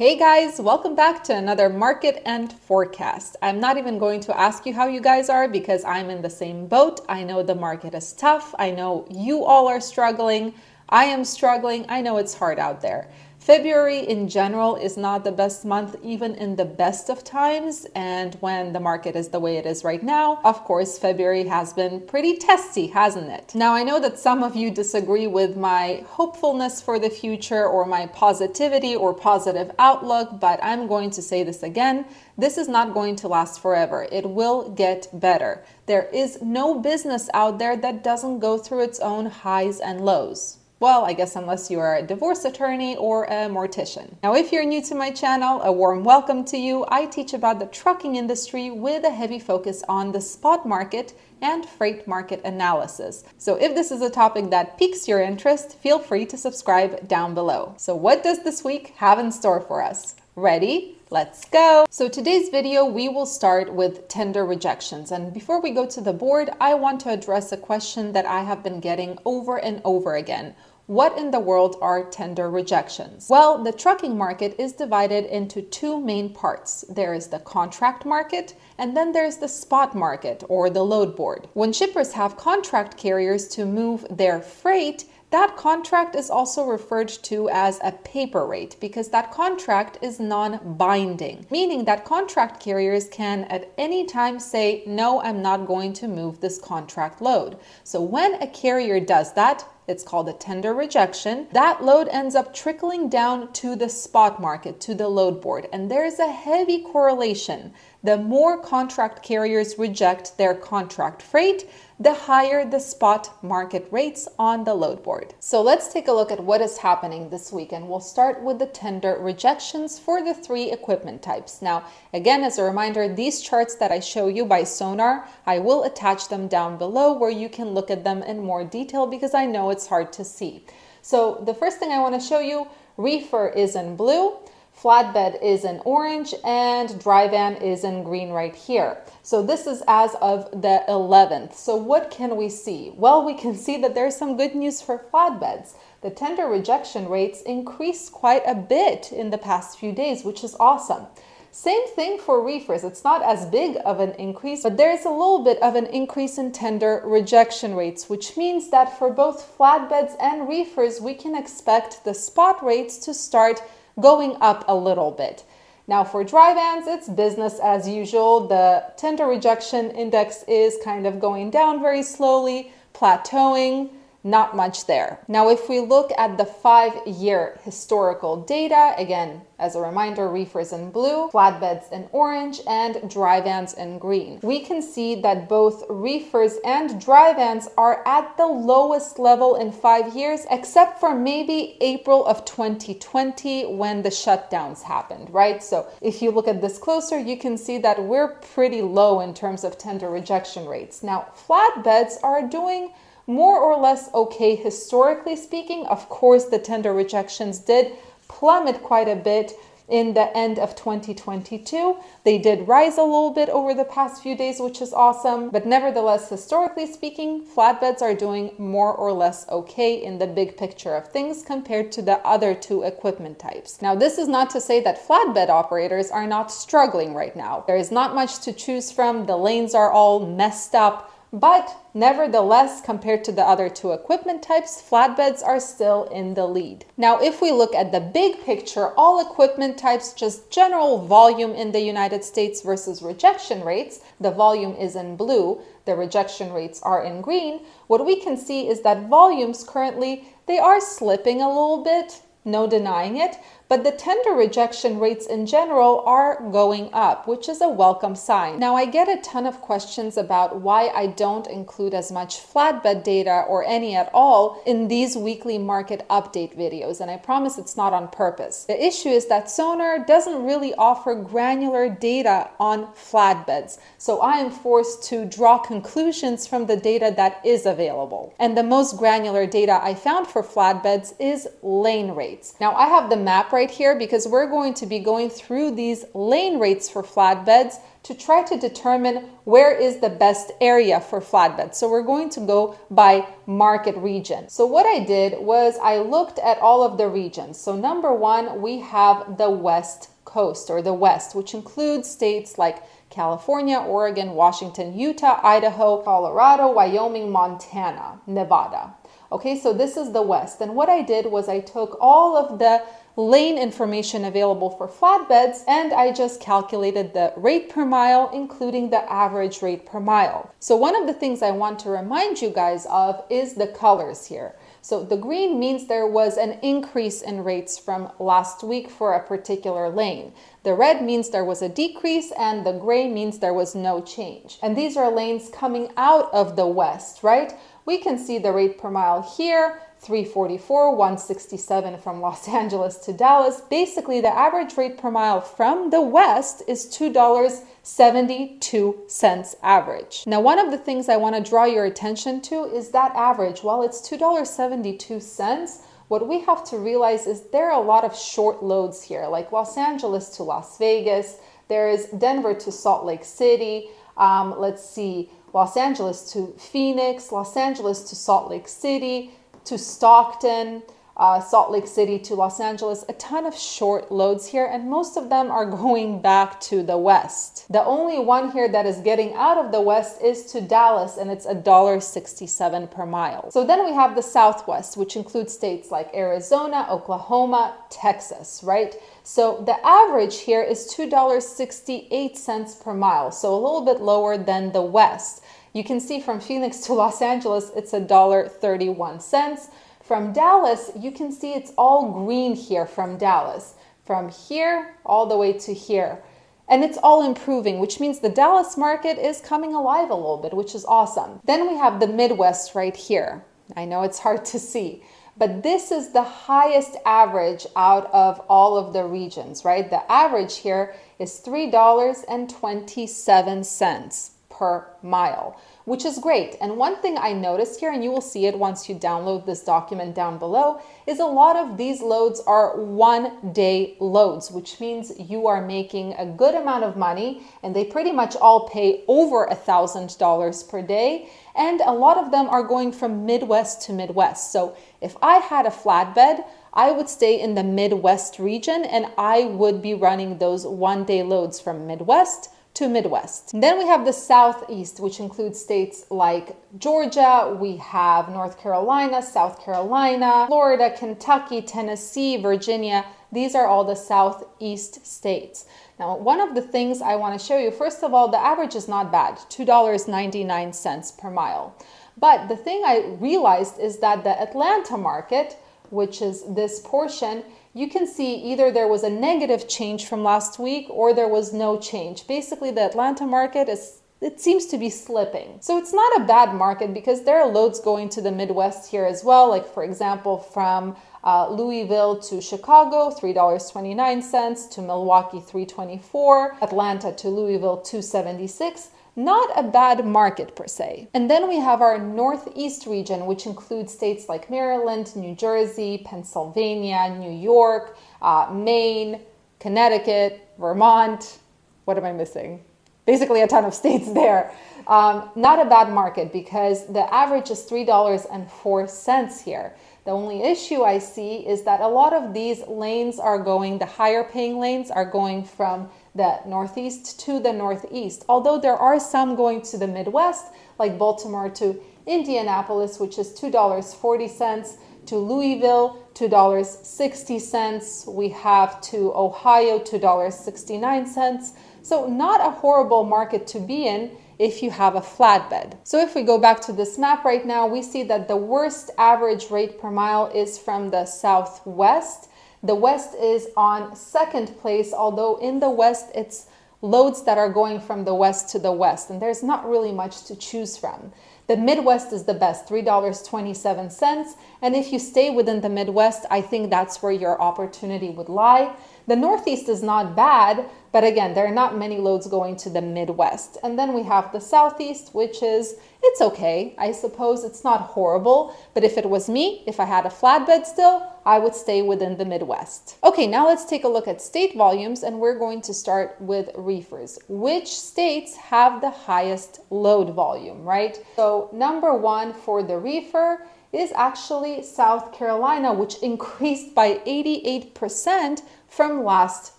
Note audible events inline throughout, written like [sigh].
Hey guys, welcome back to another market and forecast. I'm not even going to ask you how you guys are because I'm in the same boat. I know the market is tough. I know you all are struggling. I am struggling. I know it's hard out there. February in general is not the best month, even in the best of times. And when the market is the way it is right now, of course, February has been pretty testy, hasn't it? Now, I know that some of you disagree with my hopefulness for the future or my positivity or positive outlook, but I'm going to say this again. This is not going to last forever. It will get better. There is no business out there that doesn't go through its own highs and lows. Well, I guess unless you are a divorce attorney or a mortician. Now, if you're new to my channel, a warm welcome to you. I teach about the trucking industry with a heavy focus on the spot market and freight market analysis. So if this is a topic that piques your interest, feel free to subscribe down below. So what does this week have in store for us? Ready? Let's go. So today's video, we will start with tender rejections. And before we go to the board, I want to address a question that I have been getting over and over again. What in the world are tender rejections? Well, the trucking market is divided into two main parts. There is the contract market and then there's the spot market or the load board. When shippers have contract carriers to move their freight, that contract is also referred to as a paper rate because that contract is non binding, meaning that contract carriers can at any time say, No, I'm not going to move this contract load. So when a carrier does that, it's called a tender rejection. That load ends up trickling down to the spot market, to the load board. And there's a heavy correlation. The more contract carriers reject their contract freight, the higher the spot market rates on the load board. So let's take a look at what is happening this week and we'll start with the tender rejections for the three equipment types. Now, again, as a reminder, these charts that I show you by Sonar, I will attach them down below where you can look at them in more detail because I know it's hard to see. So the first thing I want to show you, reefer is in blue flatbed is in orange and dry van is in green right here. So this is as of the 11th. So what can we see? Well, we can see that there's some good news for flatbeds. The tender rejection rates increased quite a bit in the past few days, which is awesome. Same thing for reefers. It's not as big of an increase, but there's a little bit of an increase in tender rejection rates, which means that for both flatbeds and reefers, we can expect the spot rates to start going up a little bit. Now for dry vans, it's business as usual. The tender rejection index is kind of going down very slowly, plateauing not much there. Now, if we look at the five year historical data, again, as a reminder, reefers in blue, flatbeds in orange, and dry vans in green, we can see that both reefers and dry vans are at the lowest level in five years, except for maybe April of 2020 when the shutdowns happened, right? So if you look at this closer, you can see that we're pretty low in terms of tender rejection rates. Now, flatbeds are doing more or less okay historically speaking. Of course, the tender rejections did plummet quite a bit in the end of 2022. They did rise a little bit over the past few days, which is awesome. But nevertheless, historically speaking, flatbeds are doing more or less okay in the big picture of things compared to the other two equipment types. Now, this is not to say that flatbed operators are not struggling right now. There is not much to choose from. The lanes are all messed up but nevertheless, compared to the other two equipment types, flatbeds are still in the lead. Now, if we look at the big picture, all equipment types, just general volume in the United States versus rejection rates, the volume is in blue, the rejection rates are in green, what we can see is that volumes currently, they are slipping a little bit, no denying it, but the tender rejection rates in general are going up, which is a welcome sign. Now, I get a ton of questions about why I don't include as much flatbed data or any at all in these weekly market update videos, and I promise it's not on purpose. The issue is that Sonar doesn't really offer granular data on flatbeds, so I am forced to draw conclusions from the data that is available. And the most granular data I found for flatbeds is lane rates. Now, I have the map right right here because we're going to be going through these lane rates for flatbeds to try to determine where is the best area for flatbeds. So we're going to go by market region. So what I did was I looked at all of the regions. So number one, we have the West Coast or the West, which includes states like California, Oregon, Washington, Utah, Idaho, Colorado, Wyoming, Montana, Nevada. Okay, so this is the West. And what I did was I took all of the lane information available for flatbeds and I just calculated the rate per mile, including the average rate per mile. So one of the things I want to remind you guys of is the colors here. So the green means there was an increase in rates from last week for a particular lane. The red means there was a decrease and the gray means there was no change. And these are lanes coming out of the west, right? We can see the rate per mile here 344, 167 from Los [laughs] Angeles to Dallas. Basically, the average rate per mile from the west is $2.72 average. Now, one of the things I want to draw your attention to is that average. While it's $2.72, what we have to realize is there are a lot of short loads here, like Los Angeles to Las Vegas. There is Denver to Salt Lake City. Um, let's see, Los Angeles to Phoenix, Los Angeles to Salt Lake City, to Stockton, uh, Salt Lake City to Los Angeles, a ton of short loads here, and most of them are [laughs] going back to the west. The only one here that is getting out of the west is to Dallas, and it's $1.67 per mile. So then we have the southwest, which includes states like Arizona, Oklahoma, Texas, right? So the average here is $2.68 per mile, so a little bit lower than the west. You can see from Phoenix to Los Angeles, it's $1.31. From Dallas, you can see it's all green here from Dallas. From here all the way to here. And it's all improving, which means the Dallas market is coming alive a little bit, which is awesome. Then we have the Midwest right here. I know it's hard to see, but this is the highest average out of all of the regions, right? The average here is $3.27 per mile which is great. And one thing I noticed here, and you will see it once you download this document down below, is a lot of these loads are one day loads, which means you are making a good amount of money and they pretty much all pay over a thousand dollars per day. And a lot of them are going from Midwest to Midwest. So if I had a flatbed, I would stay in the Midwest region and I would be running those one day loads from Midwest to Midwest. Then we have the Southeast, which includes states like Georgia, we have North Carolina, South Carolina, Florida, Kentucky, Tennessee, Virginia. These are all the Southeast states. Now, one of the things I want to show you, first of all, the average is not bad, $2.99 per mile. But the thing I realized is that the Atlanta market, which is this portion, you can see either there was a negative change from last week or there was no change. Basically, the Atlanta market is it seems to be slipping. So it's not a bad market because there are loads going to the Midwest here as well. Like for example, from uh, Louisville to Chicago, $3.29 to Milwaukee, 324, Atlanta to Louisville, 276 not a bad market per se. And then we have our Northeast region, which includes states like Maryland, New Jersey, Pennsylvania, New York, uh, Maine, Connecticut, Vermont. What am I missing? Basically, a ton of states [laughs] there. Um, not a bad market because the average is $3.04 here. The only issue I see is that a lot of these lanes are going, the higher paying lanes are going from the Northeast to the Northeast. Although there are some going to the Midwest, like Baltimore to Indianapolis, which is $2.40, to Louisville, $2.60. We have to Ohio, $2.69. So, not a horrible market to be in if you have a flatbed. So if we go back to this map right now, we see that the worst average rate per mile is from the southwest. The west is on second place, although in the west it's loads that are going from the west to the west, and there's not really much to choose from. The Midwest is the best, $3.27. And if you stay within the Midwest, I think that's where your opportunity would lie. The Northeast is not bad, but again, there are not many loads going to the Midwest. And then we have the Southeast, which is, it's okay. I suppose it's not horrible, but if it was me, if I had a flatbed still, I would stay within the Midwest. Okay, now let's take a look at state volumes and we're going to start with reefers. Which states have the highest load volume, right? So number one for the reefer is actually South Carolina, which [laughs] increased by 88% from last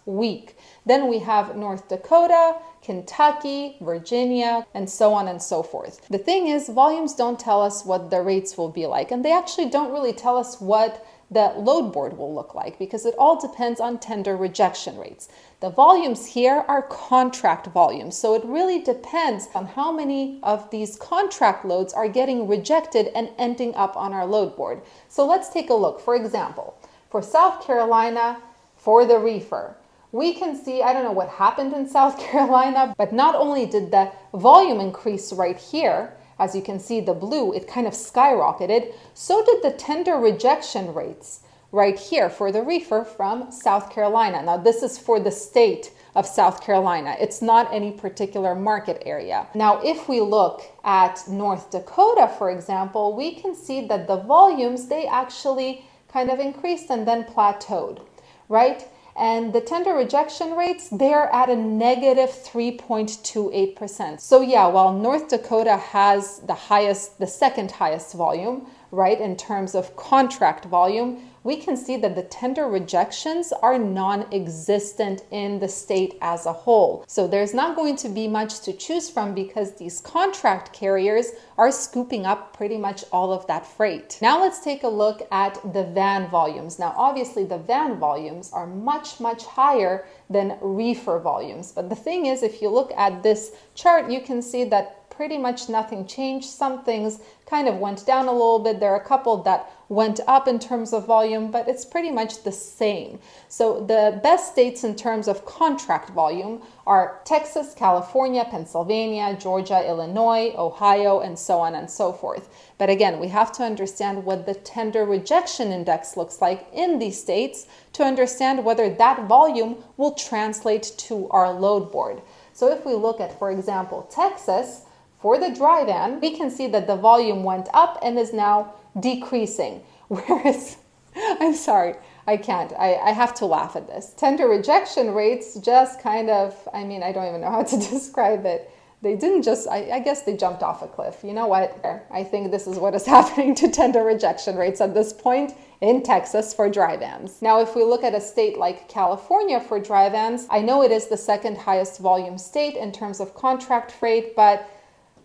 week. Then we have North Dakota, Kentucky, Virginia, and so on and so forth. The thing is, volumes don't tell us what the rates will be like, and they actually don't really tell us what the load board will look like because it all depends on tender rejection rates. The volumes here are contract volumes, so it really depends on how many of these contract loads are getting rejected and ending up on our load board. So let's take a look. For example, for South Carolina, for the reefer, we can see, I don't know what happened in South [laughs] Carolina, but not only did the volume increase right here, as you can see the blue, it kind of skyrocketed, so did the tender rejection rates right here for the reefer from South Carolina. Now this is for the state of South Carolina. It's not any particular market area. Now, if we look at North Dakota, for example, we can see that the volumes, they actually kind of increased and then plateaued, right? And the tender rejection rates they're at a negative 3.28% so yeah while north dakota has the highest the second highest volume right in terms of contract volume we can see that the tender rejections are non-existent in the state as a whole. So there's not going to be much to choose from because these contract carriers are scooping up pretty much all of that freight. Now let's take a look at the van volumes. Now obviously the van volumes are much, much higher than reefer volumes. But the thing is, if you look at this chart, you can see that pretty much nothing changed. Some things kind of went down a little bit. There are a couple that went up in terms of volume, but it's pretty much the same. So the best states in terms of contract volume are Texas, California, Pennsylvania, Georgia, Illinois, Ohio, and so on and so forth. But again, we have to understand what the tender rejection index looks like in these states to understand whether that volume will translate to our load board. So if we look at, for example, Texas, for the dry van, we can see that the volume went up and is now decreasing. [laughs] Whereas, I'm sorry, I can't. I, I have to laugh at this. Tender rejection rates just kind of, I mean, I don't even know how to [laughs] describe it. They didn't just, I, I guess they jumped off a cliff. You know what? I think this is what is [laughs] happening to tender rejection rates at this point in Texas for dry vans. Now, if we look at a state like California for dry vans, I know it is the second highest volume state in terms of contract freight, but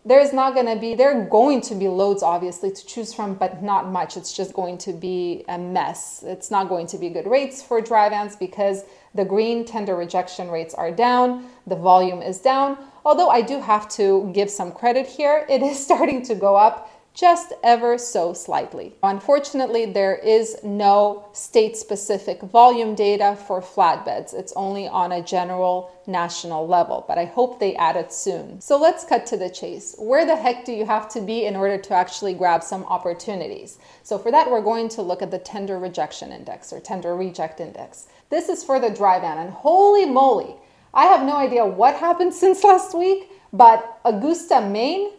there's not going to be there are going to be loads obviously to choose from but not much. It's just going to be a mess. It's not going to be good rates for dry vans because the green tender rejection rates are down the volume is down. Although i do have to give some credit here it is [laughs] starting to go up just ever so slightly. Unfortunately, there is no state-specific volume data for flatbeds. It's only on a general national level, but I hope they add it soon. So let's cut to the chase. Where the heck do you have to be in order to actually grab some opportunities? So for that, we're going to look at the tender rejection index or tender reject index. This is for the dry van, and holy moly, I have no idea what happened [laughs] since last week, but Augusta, Maine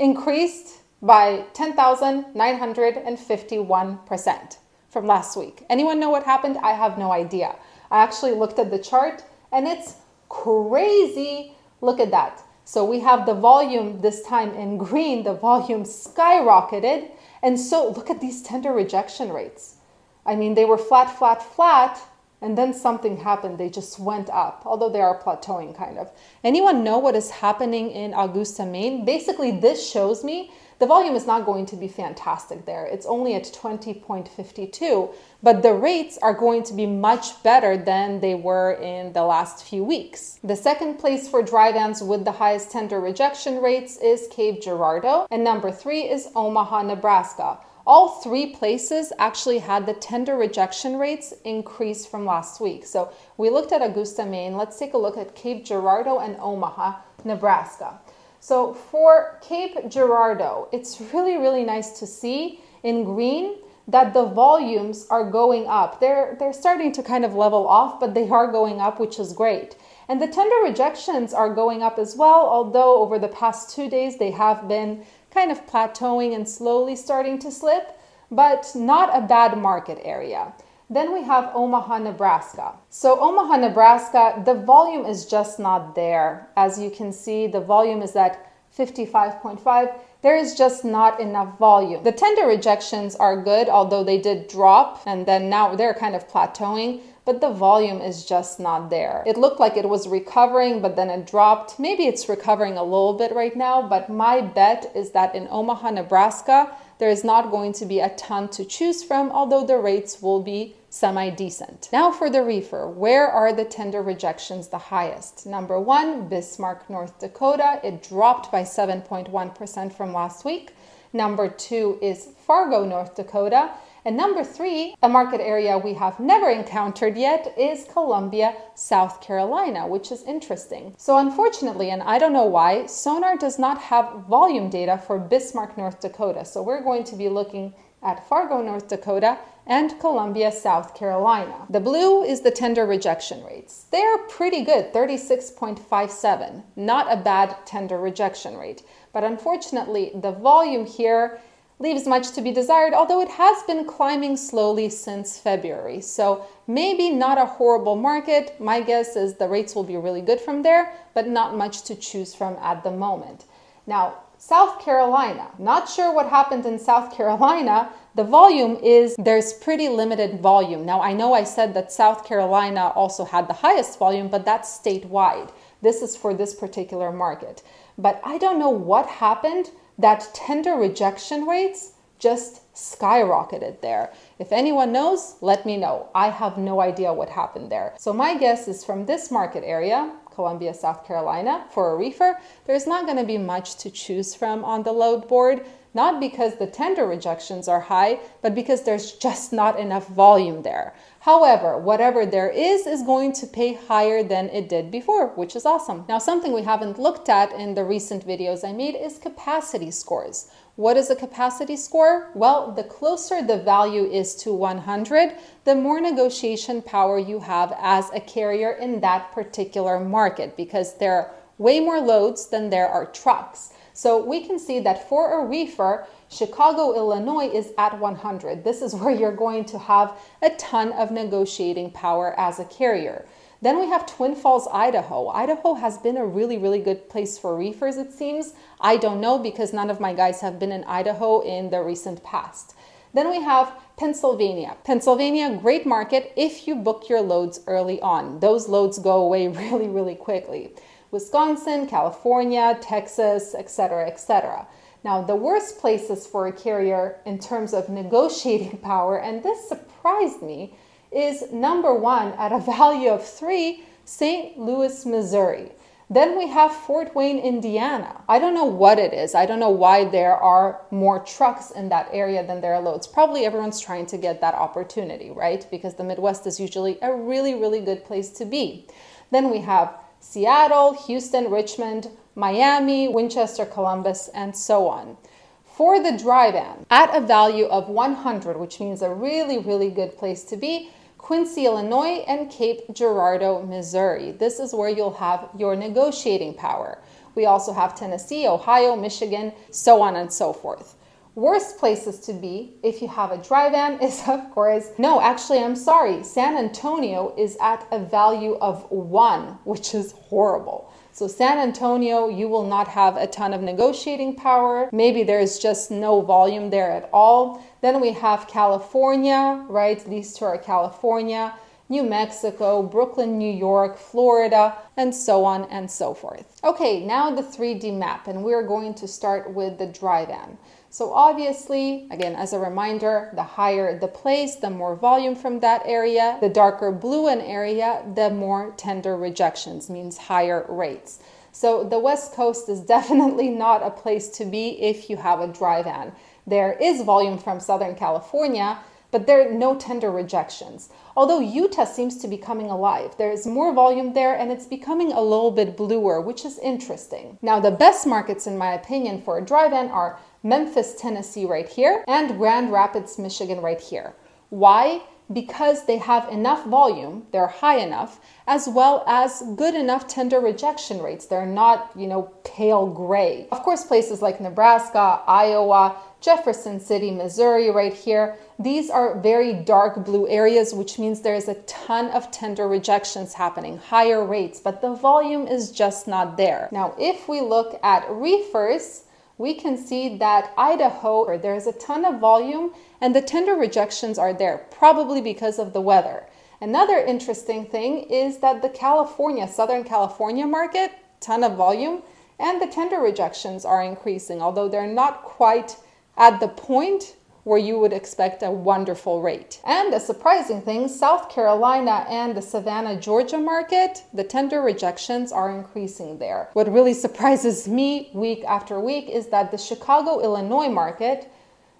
increased by 10,951% from last week. Anyone know what happened? I have no idea. I actually looked at the chart and it's crazy. Look at that. So we have the volume this time in [laughs] green, the volume skyrocketed. And so look at these tender rejection rates. I mean, they were flat, flat, flat, and then something happened. They just went up, although they are plateauing kind of. Anyone know what is happening in Augusta, Maine? Basically, this shows me the volume is not going to be fantastic there. It's only at 20.52, but the rates are going to be much better than they were in the last few weeks. The second place for dry vans with the highest tender rejection rates is Cape Girardeau, and number three is Omaha, Nebraska. All three places actually had the tender rejection rates increase from last week. So we looked at Augusta, Maine. Let's take a look at Cape Girardeau and Omaha, Nebraska. So for Cape Girardeau, it's really, really nice to see in green that the volumes are going up. They're, they're starting to kind of level off, but they are going up, which is great. And the tender rejections are going up as well, although over the past two days they have been kind of plateauing and slowly starting to slip. but not a bad market area. Then we have Omaha, Nebraska. So, Omaha, Nebraska, the volume is just not there. As you can see, the volume is at 55.5. There is just not enough volume. The tender rejections are good, although they did drop and then now they're kind of plateauing but the volume is just not there. It looked like it was recovering, but then it dropped. Maybe it's recovering a little bit right now, but my bet is that in Omaha, Nebraska, there is not going to be a ton to choose from, although the rates will be semi decent. Now for the reefer, where are the tender rejections the highest? Number one, Bismarck, North Dakota. It dropped by 7.1% from last week. Number two is Fargo, North Dakota. And number three, a market area we have never encountered yet is Columbia, South Carolina, which is interesting. So unfortunately, and I don't know why, Sonar does not have volume data for Bismarck, North Dakota. So we're going to be looking at Fargo, North Dakota and Columbia, South Carolina. The blue is the tender rejection rates. They are pretty good, 36.57. Not a bad tender rejection rate. But unfortunately, the volume here leaves much to be desired, although it has been climbing slowly since February. So maybe not a horrible market. My guess is the rates will be really good from there, but not much to choose from at the moment. Now, South Carolina, not sure what happened in South Carolina. The volume is, there's pretty limited volume. Now, I know I said that South Carolina also had the highest volume, but that's statewide. This is for this particular market. But I don't know what happened that tender rejection rates just skyrocketed there. If anyone knows, let me know. I have no idea what happened there. So my guess is from this market area, Columbia, South Carolina, for a reefer, there's not going to be much to choose from on the load board not because the tender rejections are high, but because there's just not enough volume there. However, whatever there is is going to pay higher than it did before, which is awesome. Now, something we haven't looked at in the recent videos I made is capacity scores. What is a capacity score? Well, the closer the value is to 100, the more negotiation power you have as a carrier in that particular market because there are way more loads than there are trucks. So we can see that for a reefer, Chicago, Illinois is at 100. This is where you're going to have a ton of negotiating power as a carrier. Then we have Twin Falls, Idaho. Idaho has been a really, really good place for reefers, it seems. I don't know because none of my guys have been in Idaho in the recent past. Then we have Pennsylvania. Pennsylvania, great market if you book your loads early on. Those loads go away [laughs] really, really quickly. Wisconsin, California, Texas, etc., etc. Now, the worst places for a carrier in terms of negotiating [laughs] power, and this surprised me, is number one at a [laughs] value of three, St. Louis, Missouri. Then we have Fort Wayne, Indiana. I don't know what it is. I don't know why there are more trucks in that area than there are loads. Probably everyone's trying to get that opportunity, right? Because the Midwest is usually a really, really good place to be. Then we have Seattle, Houston, Richmond, Miami, Winchester, Columbus, and so on. For the dry van, at a value of 100, which means a really, really good place to be, Quincy, Illinois, and Cape Girardeau, Missouri. This is where you'll have your negotiating power. We also have Tennessee, Ohio, Michigan, so on and so forth. Worst places to be if you have a dry van [laughs] is, of course, no, actually, I'm sorry. San Antonio is at a value of one, which is horrible. So, San Antonio, you will not have a ton of negotiating power. Maybe there's just no volume there at all. Then we have California, right? These two are California. New Mexico, Brooklyn, New York, Florida, and so on and so forth. Okay, now the 3D map, and we're going to start with the dry van. So obviously, again, as a reminder, the higher the place, the more volume from that area. The darker blue an area, the more tender rejections, means higher rates. So the West Coast is [laughs] definitely not a place to be if you have a dry van. There is volume from Southern California, but there are no tender rejections. Although Utah seems to be coming alive, there's more volume there and it's becoming a little bit bluer, which is interesting. Now, the best markets, in my opinion, for a dry van are Memphis, Tennessee, right here, and Grand Rapids, Michigan, right here. Why? because they have enough volume, they're high enough, as well as good enough tender rejection rates. They're not, you know, pale gray. Of course, places like Nebraska, Iowa, Jefferson City, Missouri, right here, these are very dark blue areas, which means there is a ton of tender rejections happening, higher rates, but the volume is just not there. Now, if we look at reefers, we can see that Idaho, there's a ton of volume and the tender rejections are there, probably because of the weather. Another interesting thing is that the California, Southern California market, ton of volume, and the tender rejections are increasing, although they're not quite at the point where you would expect a wonderful rate. And a surprising thing, South Carolina and the Savannah, Georgia market, the tender rejections are increasing there. What really surprises me week after week is that the Chicago, Illinois market,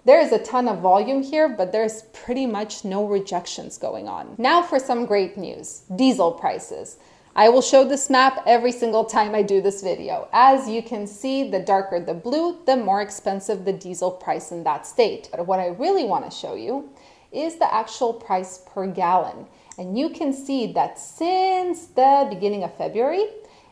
there is a ton of volume here, but there's pretty much no rejections going on. Now for some great news, diesel prices. I will show this map every single time I do this video. As you can see, the darker the blue, the more expensive the diesel price in that state. But what I really want to show you is the actual price per gallon. And you can see that since the beginning of February,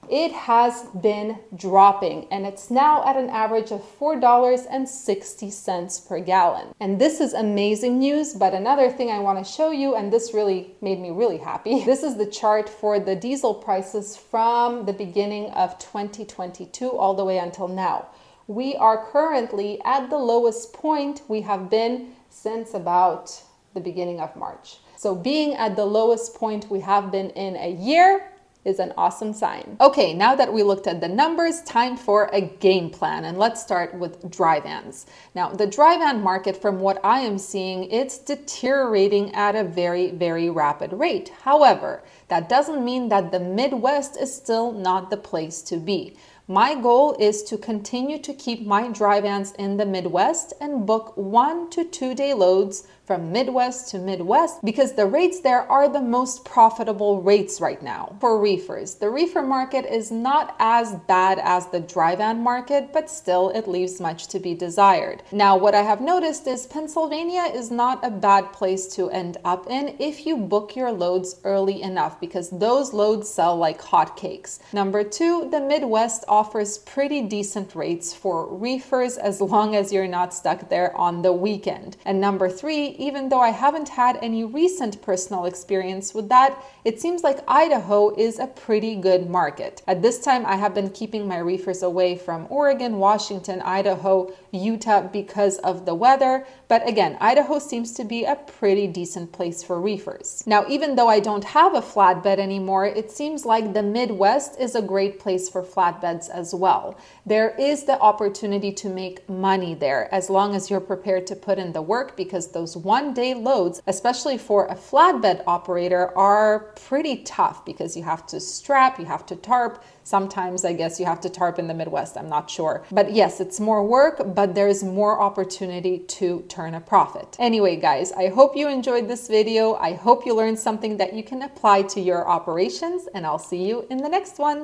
it has been dropping and it's now at an average of $4.60 per gallon. And this is amazing news, but another thing I want to show you, and this really made me really happy, [laughs] this is the chart for the diesel prices from the beginning of 2022 all the way until now. We are currently at the lowest point we have been since about the beginning of March. So being at the lowest point we have been in a year, is an awesome sign. Okay, now that we looked at the numbers, time for a game plan. And let's start with dry vans. Now, the dry van market, from what I am seeing, it's deteriorating at a very, very rapid rate. However, that doesn't mean that the Midwest is still not the place to be. My goal is to continue to keep my dry vans in the Midwest and book one to two day loads from Midwest to Midwest because the rates there are the most profitable rates right now. For reefers, the reefer market is not as bad as the dry van market, but still it leaves much to be desired. Now, what I have noticed is Pennsylvania is not a bad place to end up in if you book your loads early enough because those loads sell like hotcakes. Number two, the Midwest offers pretty decent rates for reefers as long as you're not stuck there on the weekend. And number three, even though I haven't had any recent personal experience with that, it seems like Idaho is a pretty good market. At this time, I have been keeping my reefers away from Oregon, Washington, Idaho, Utah because of the weather. But again, Idaho seems to be a pretty decent place for reefers. Now, even though I don't have a flatbed anymore, it seems like the Midwest is a great place for flatbeds as well. There is the opportunity to make money there as long as you're prepared to put in the work because those one day loads, especially for a flatbed operator, are pretty tough because you have to strap, you have to tarp. Sometimes I guess you have to tarp in the Midwest, I'm not sure. But yes, it's more work, but there's more opportunity to turn a profit. Anyway, guys, I hope you enjoyed this video. I hope you learned something that you can apply to your operations, and I'll see you in the next one.